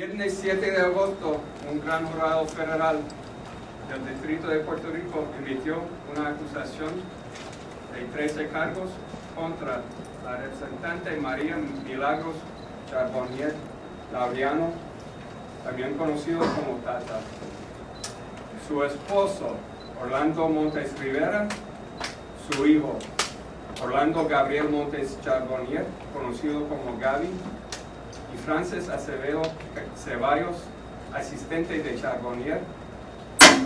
Viernes 7 de agosto, un gran jurado federal del Distrito de Puerto Rico emitió una acusación de 13 cargos contra la representante María Milagros Charbonnier Laureano, también conocido como Tata. Su esposo, Orlando Montes Rivera, su hijo, Orlando Gabriel Montes Charbonnier, conocido como Gaby, y Frances Acevedo Ceballos, asistente de Charbonnier.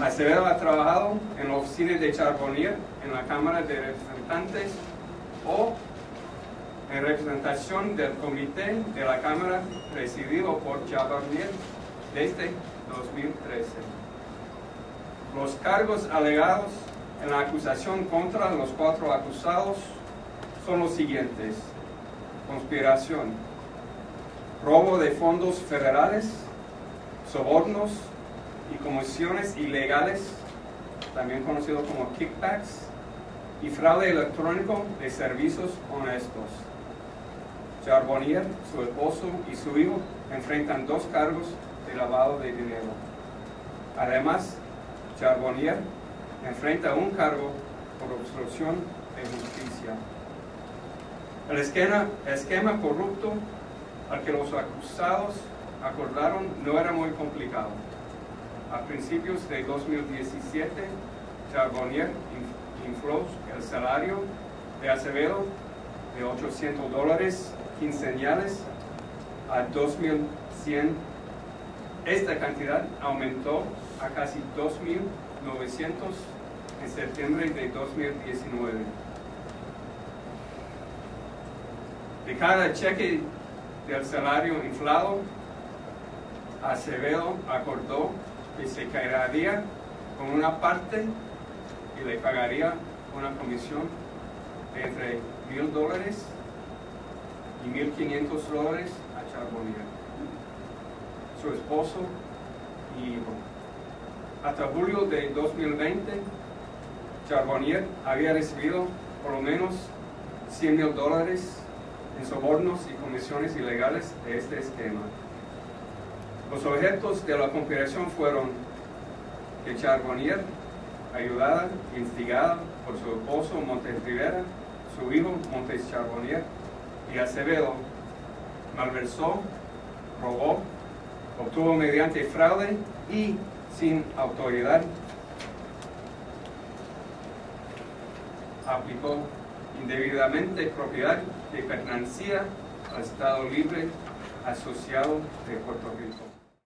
Acevedo ha trabajado en la oficina de Charbonnier en la Cámara de Representantes o en representación del comité de la Cámara presidido por Charbonnier desde 2013. Los cargos alegados en la acusación contra los cuatro acusados son los siguientes. Conspiración, robo de fondos federales, sobornos y comisiones ilegales, también conocido como kickbacks, y fraude electrónico de servicios honestos. Charbonnier, su esposo y su hijo enfrentan dos cargos de lavado de dinero. Además, Charbonnier enfrenta un cargo por obstrucción de justicia. El esquema, esquema corrupto al que los acusados acordaron no era muy complicado. A principios de 2017, Charbonnier infló el salario de Acevedo de 800 dólares quincenales a 2.100. Esta cantidad aumentó a casi 2.900 en septiembre de 2019. De cada cheque del salario inflado, Acevedo acordó que se caería con una parte y le pagaría una comisión de entre mil dólares y mil quinientos dólares a Charbonnier, su esposo y hijo. Hasta julio de 2020, Charbonnier había recibido por lo menos 100 mil dólares en sobornos y comisiones ilegales de este esquema. Los objetos de la conspiración fueron que Charbonnier, ayudada instigada por su esposo Montes Rivera, su hijo Montes Charbonnier y Acevedo, malversó, robó, obtuvo mediante fraude y sin autoridad, aplicó indebidamente propiedad que pertenecía al Estado Libre Asociado de Puerto Rico.